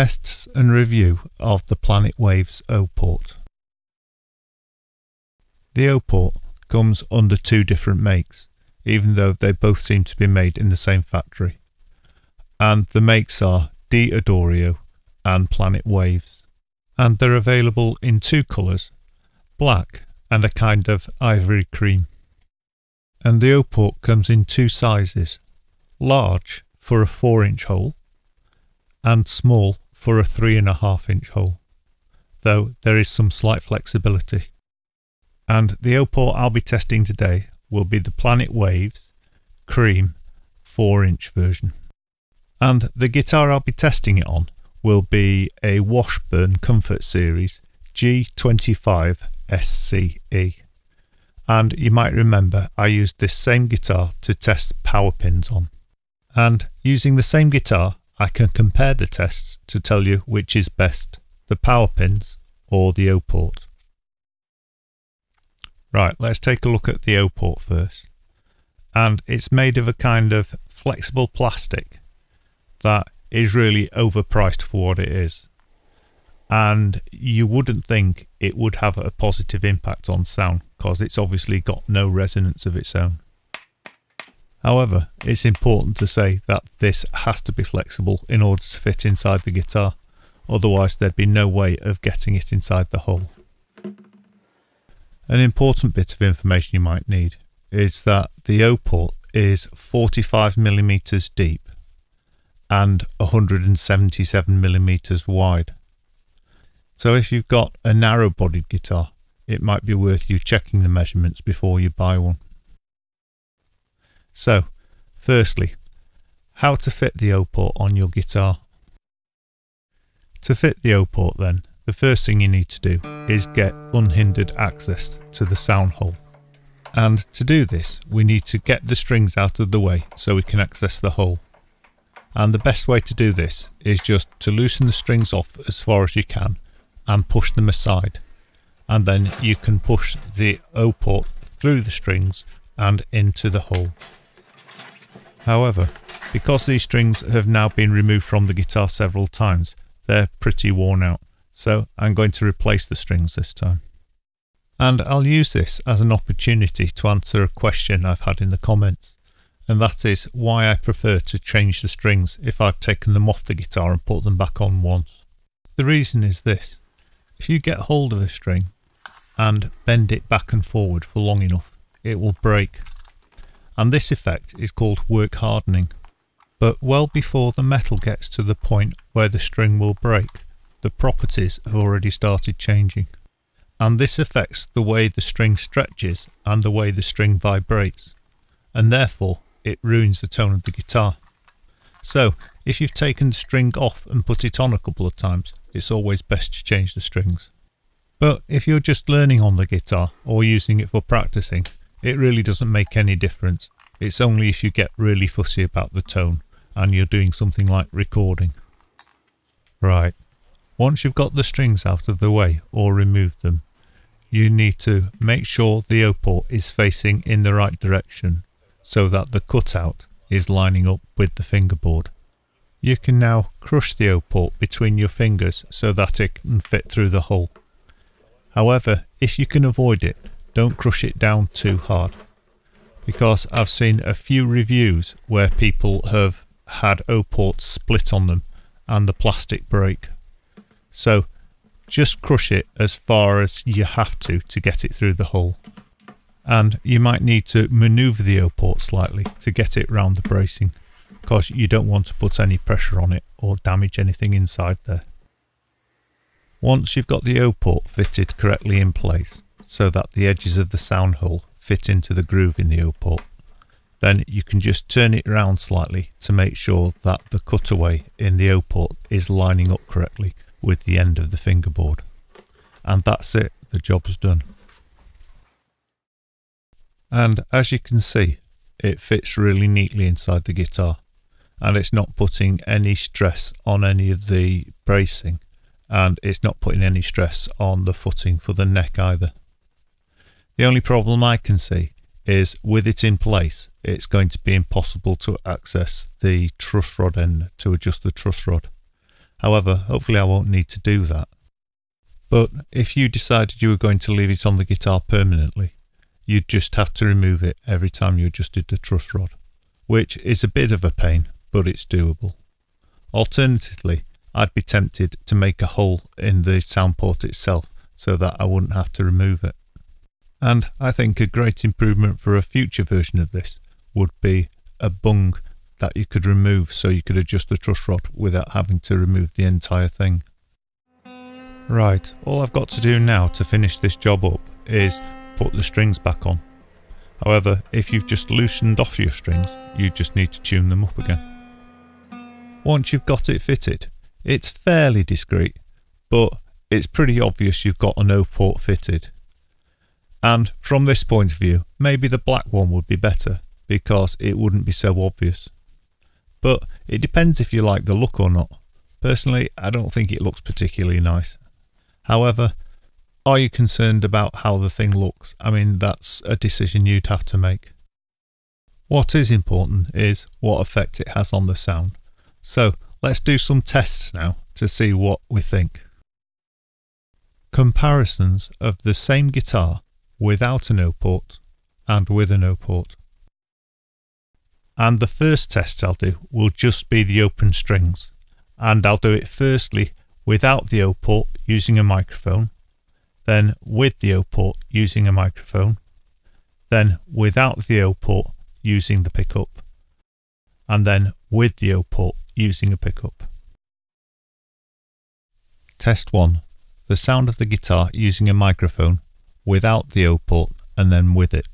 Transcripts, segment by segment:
Tests and review of the Planet Waves O port. The O port comes under two different makes, even though they both seem to be made in the same factory. And the makes are D'Addario and Planet Waves. And they're available in two colours, black and a kind of ivory cream. And the O port comes in two sizes, large for a 4 inch hole and small for a 3.5 inch hole, though there is some slight flexibility. And the O port I'll be testing today will be the Planet Waves Cream 4 inch version. And the guitar I'll be testing it on will be a Washburn Comfort Series G25 SCE. And you might remember I used this same guitar to test power pins on. And using the same guitar, I can compare the tests to tell you which is best, the power pins or the O port. Right, let's take a look at the O port first. And it's made of a kind of flexible plastic that is really overpriced for what it is. And you wouldn't think it would have a positive impact on sound because it's obviously got no resonance of its own. However, it's important to say that this has to be flexible in order to fit inside the guitar, otherwise there'd be no way of getting it inside the hole. An important bit of information you might need is that the O port is 45mm deep and 177mm wide. So if you've got a narrow bodied guitar, it might be worth you checking the measurements before you buy one. So, firstly, how to fit the O port on your guitar. To fit the O port then, the first thing you need to do is get unhindered access to the sound hole. And to do this, we need to get the strings out of the way so we can access the hole. And the best way to do this is just to loosen the strings off as far as you can and push them aside. And then you can push the O port through the strings and into the hole. However, because these strings have now been removed from the guitar several times, they're pretty worn out so I'm going to replace the strings this time. And I'll use this as an opportunity to answer a question I've had in the comments, and that is why I prefer to change the strings if I've taken them off the guitar and put them back on once. The reason is this, if you get hold of a string and bend it back and forward for long enough, it will break. And this effect is called work hardening. But well before the metal gets to the point where the string will break, the properties have already started changing. And this affects the way the string stretches and the way the string vibrates. And therefore, it ruins the tone of the guitar. So, if you've taken the string off and put it on a couple of times, it's always best to change the strings. But if you're just learning on the guitar or using it for practicing, it really doesn't make any difference. It's only if you get really fussy about the tone and you're doing something like recording. Right, once you've got the strings out of the way or removed them, you need to make sure the O port is facing in the right direction so that the cutout is lining up with the fingerboard. You can now crush the O port between your fingers so that it can fit through the hole. However, if you can avoid it, don't crush it down too hard because I've seen a few reviews where people have had O ports split on them and the plastic break so just crush it as far as you have to to get it through the hole. And you might need to maneuver the O-port slightly to get it round the bracing because you don't want to put any pressure on it or damage anything inside there. Once you've got the O-port fitted correctly in place so that the edges of the sound hole fit into the groove in the O-port, then you can just turn it around slightly to make sure that the cutaway in the O-port is lining up correctly with the end of the fingerboard. And that's it, the job's done. And as you can see, it fits really neatly inside the guitar and it's not putting any stress on any of the bracing and it's not putting any stress on the footing for the neck either. The only problem I can see is with it in place, it's going to be impossible to access the truss rod end to adjust the truss rod However, hopefully I won't need to do that. But if you decided you were going to leave it on the guitar permanently, you'd just have to remove it every time you adjusted the truss rod, which is a bit of a pain, but it's doable. Alternatively, I'd be tempted to make a hole in the sound port itself so that I wouldn't have to remove it. And I think a great improvement for a future version of this would be a bung that you could remove so you could adjust the truss rod without having to remove the entire thing. Right, all I've got to do now to finish this job up is put the strings back on. However, if you've just loosened off your strings, you just need to tune them up again. Once you've got it fitted, it's fairly discreet, but it's pretty obvious you've got an O port fitted. And from this point of view, maybe the black one would be better because it wouldn't be so obvious. But it depends if you like the look or not. Personally, I don't think it looks particularly nice. However, are you concerned about how the thing looks? I mean, that's a decision you'd have to make. What is important is what effect it has on the sound. So let's do some tests now to see what we think. Comparisons of the same guitar without an O port and with an O port. And the first test I'll do will just be the open strings. And I'll do it firstly without the O port using a microphone, then with the O port using a microphone, then without the O port using the pickup, and then with the O port using a pickup. Test 1. The sound of the guitar using a microphone without the O port and then with it.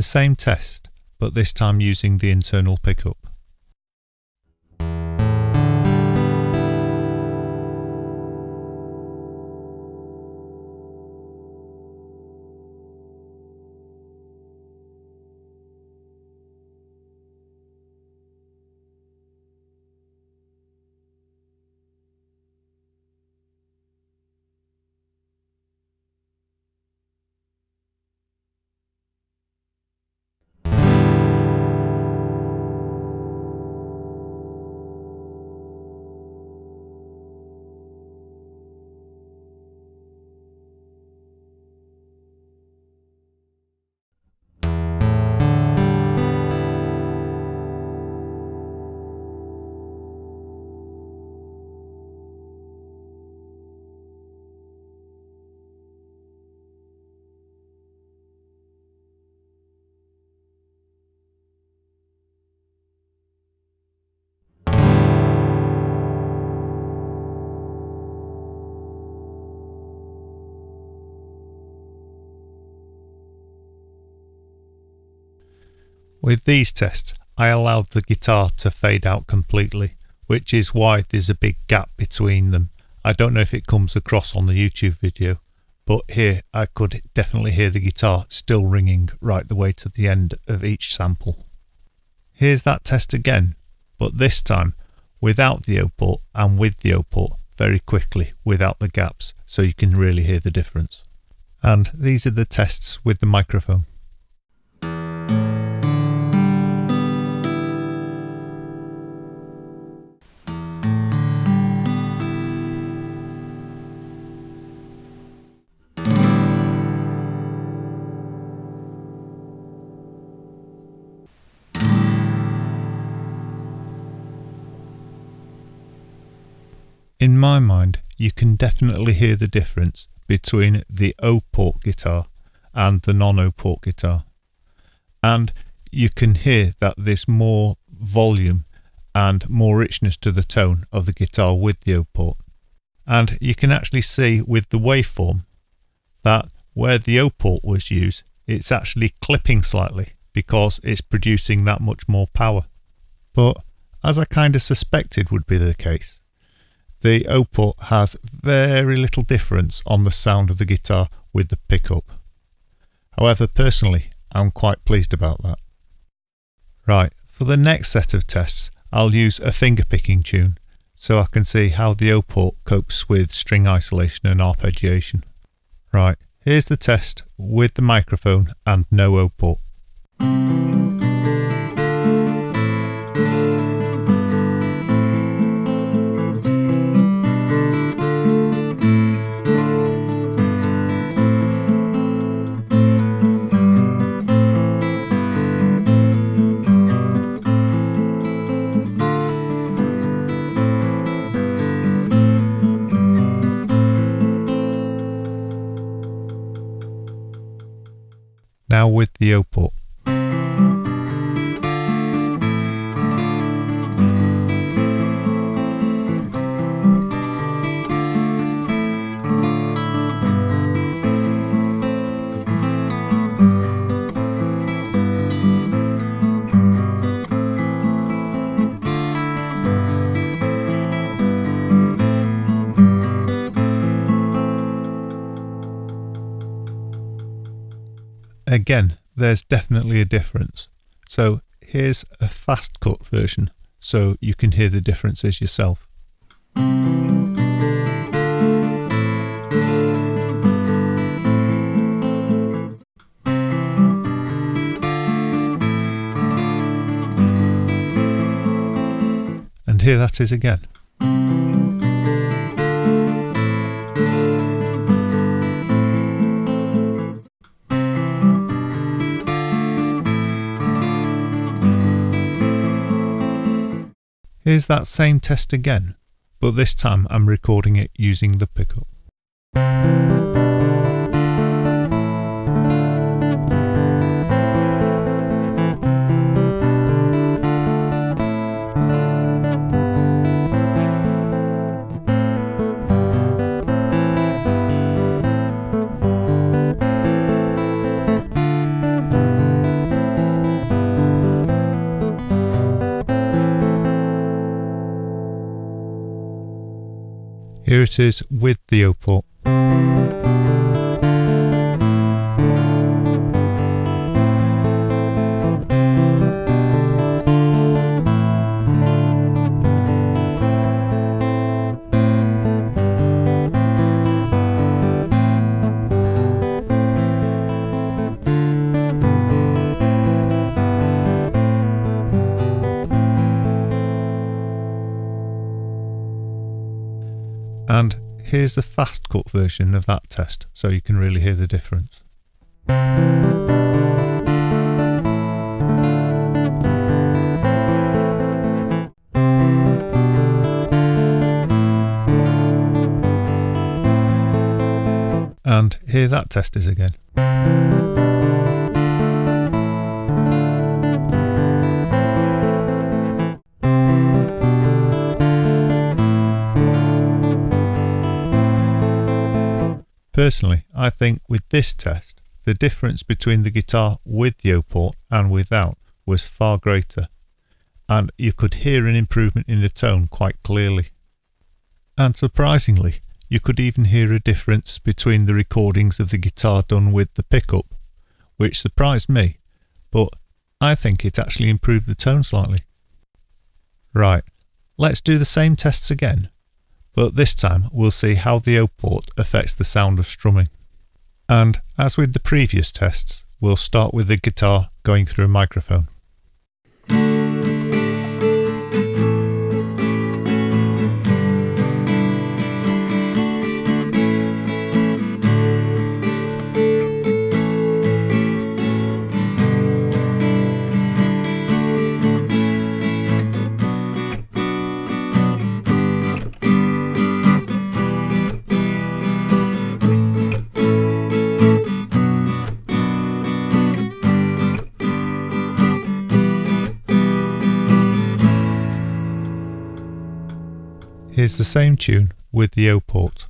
The same test, but this time using the internal pickup. With these tests, I allowed the guitar to fade out completely, which is why there's a big gap between them. I don't know if it comes across on the YouTube video, but here I could definitely hear the guitar still ringing right the way to the end of each sample. Here's that test again, but this time without the O port and with the O port very quickly without the gaps so you can really hear the difference. And these are the tests with the microphone. In my mind, you can definitely hear the difference between the O port guitar and the non O port guitar. And you can hear that there's more volume and more richness to the tone of the guitar with the O port. And you can actually see with the waveform that where the O port was used, it's actually clipping slightly because it's producing that much more power. But as I kind of suspected would be the case, the O port has very little difference on the sound of the guitar with the pickup. However, personally, I'm quite pleased about that. Right, for the next set of tests, I'll use a finger picking tune so I can see how the O port copes with string isolation and arpeggiation. Right, here's the test with the microphone and no O Again, there's definitely a difference. So here's a fast cut version so you can hear the differences yourself. And here that is again. Here's that same test again, but this time I'm recording it using the pickup. With the O And here's the fast cut version of that test so you can really hear the difference. And here that test is again. Personally, I think with this test, the difference between the guitar with the O port and without was far greater, and you could hear an improvement in the tone quite clearly. And surprisingly, you could even hear a difference between the recordings of the guitar done with the pickup, which surprised me, but I think it actually improved the tone slightly. Right, let's do the same tests again, but this time we'll see how the O port affects the sound of strumming. And as with the previous tests, we'll start with the guitar going through a microphone. Here's the same tune with the O port.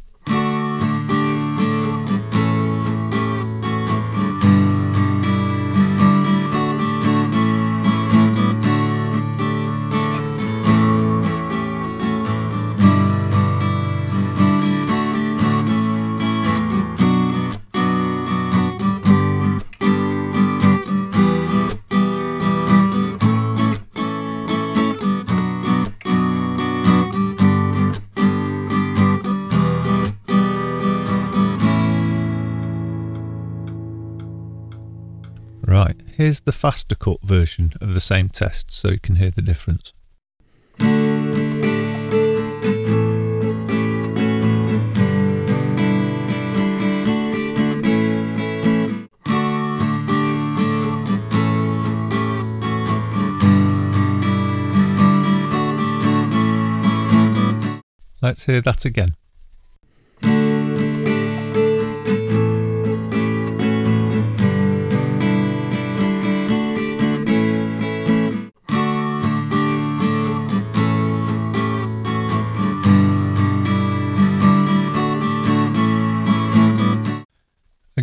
Here's the faster cut version of the same test so you can hear the difference. Let's hear that again.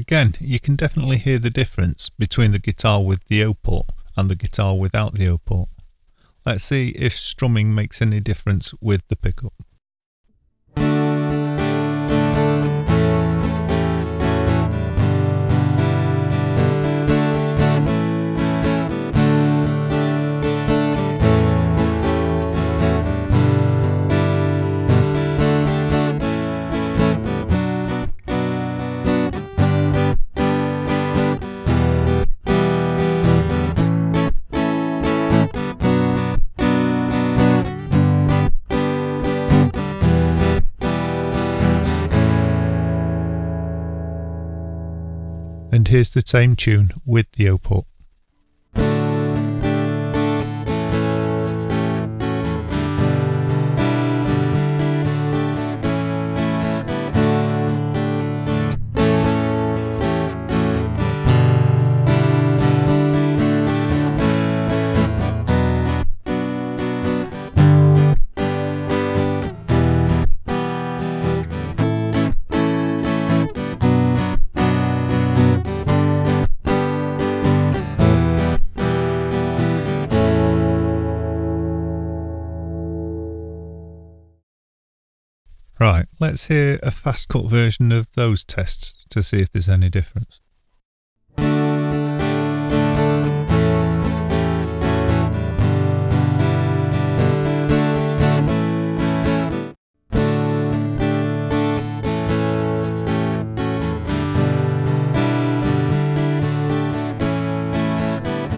Again, you can definitely hear the difference between the guitar with the O port and the guitar without the O port. Let's see if strumming makes any difference with the pickup. And here's the same tune with the O port. Right, let's hear a fast cut version of those tests to see if there's any difference.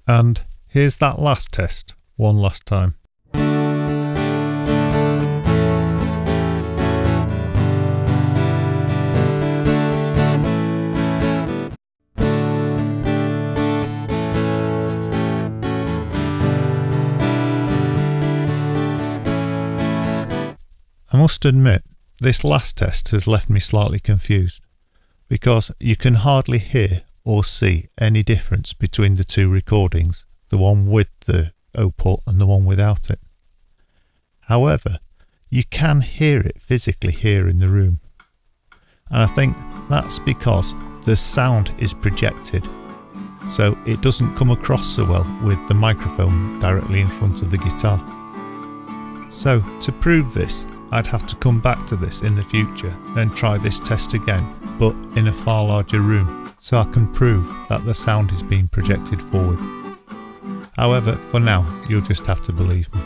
And here's that last test, one last time. Must admit, this last test has left me slightly confused because you can hardly hear or see any difference between the two recordings, the one with the O port and the one without it. However, you can hear it physically here in the room. And I think that's because the sound is projected, so it doesn't come across so well with the microphone directly in front of the guitar. So, to prove this, I'd have to come back to this in the future and try this test again, but in a far larger room, so I can prove that the sound is being projected forward. However, for now, you'll just have to believe me.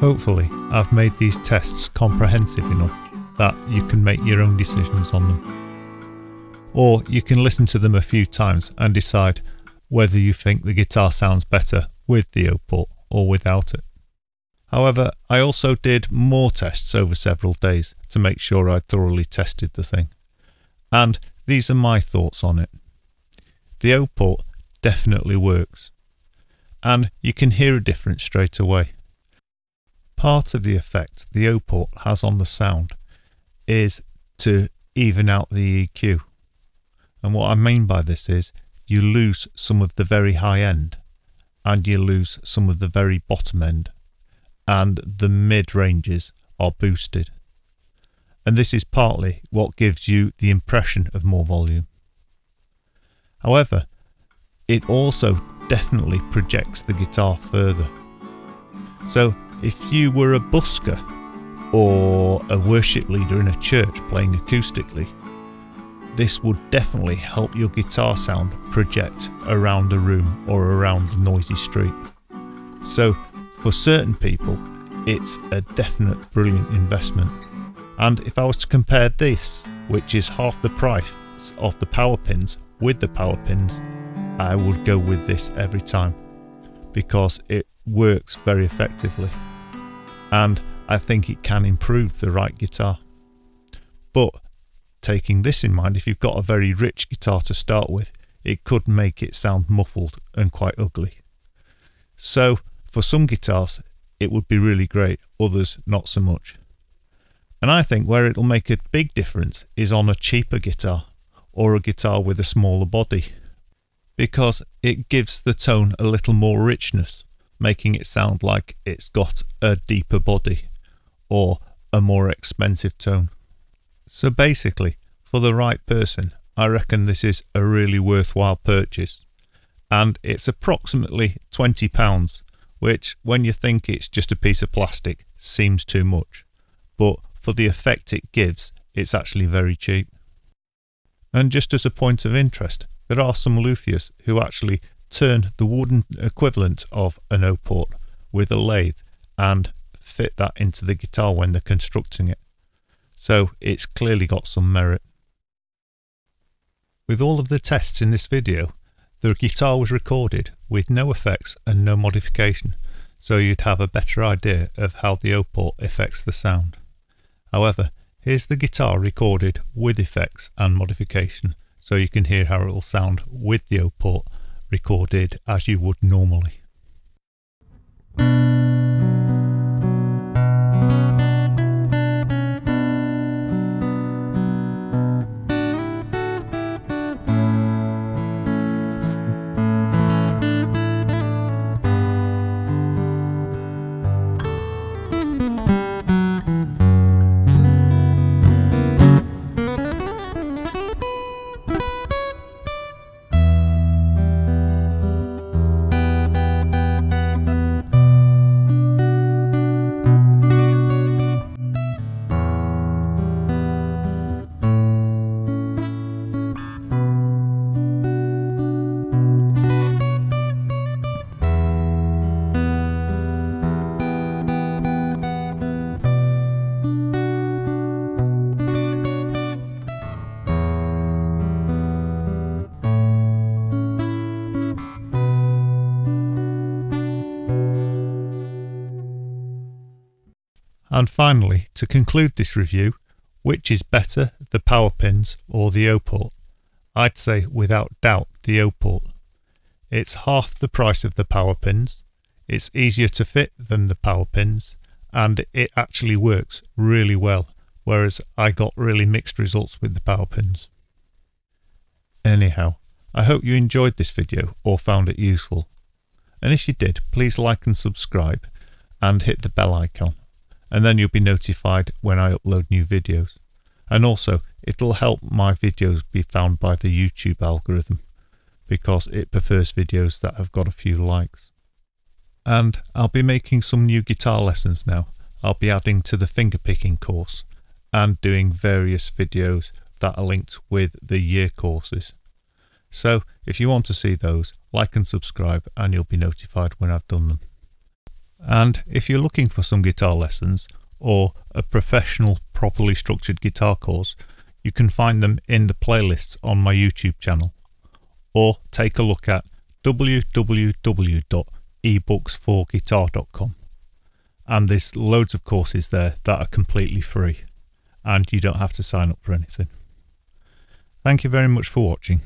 Hopefully, I've made these tests comprehensive enough that you can make your own decisions on them. Or you can listen to them a few times and decide whether you think the guitar sounds better with the O port or without it. However, I also did more tests over several days to make sure I'd thoroughly tested the thing. And these are my thoughts on it. The O port definitely works. And you can hear a difference straight away. Part of the effect the O port has on the sound is to even out the EQ. And what I mean by this is you lose some of the very high end and you lose some of the very bottom end and the mid ranges are boosted. And this is partly what gives you the impression of more volume. However, it also definitely projects the guitar further. So if you were a busker or a worship leader in a church playing acoustically, this would definitely help your guitar sound project around a room or around the noisy street. So, for certain people, it's a definite brilliant investment. And if I was to compare this, which is half the price of the power pins, with the power pins, I would go with this every time because it works very effectively. And I think it can improve the right guitar. But taking this in mind, if you've got a very rich guitar to start with, it could make it sound muffled and quite ugly. So for some guitars, it would be really great, others not so much. And I think where it'll make a big difference is on a cheaper guitar or a guitar with a smaller body because it gives the tone a little more richness, making it sound like it's got a deeper body or a more expensive tone. So basically, for the right person, I reckon this is a really worthwhile purchase. And it's approximately £20, which, when you think it's just a piece of plastic, seems too much. But for the effect it gives, it's actually very cheap. And just as a point of interest, there are some luthiers who actually turn the wooden equivalent of an O port with a lathe and fit that into the guitar when they're constructing it. So it's clearly got some merit. With all of the tests in this video, the guitar was recorded with no effects and no modification, so you'd have a better idea of how the O port affects the sound. However, Here's the guitar recorded with effects and modification so you can hear how it will sound with the O port recorded as you would normally. And finally, to conclude this review, which is better, the power pins or the O-port? I'd say without doubt the O-port. It's half the price of the power pins, it's easier to fit than the power pins, and it actually works really well, whereas I got really mixed results with the power pins. Anyhow, I hope you enjoyed this video or found it useful. And if you did, please like and subscribe and hit the bell icon and then you'll be notified when I upload new videos. And also, it'll help my videos be found by the YouTube algorithm because it prefers videos that have got a few likes. And I'll be making some new guitar lessons now. I'll be adding to the fingerpicking course and doing various videos that are linked with the year courses. So if you want to see those, like and subscribe and you'll be notified when I've done them. And if you're looking for some guitar lessons or a professional, properly structured guitar course, you can find them in the playlists on my YouTube channel. Or take a look at www.ebooks4guitar.com. And there's loads of courses there that are completely free and you don't have to sign up for anything. Thank you very much for watching.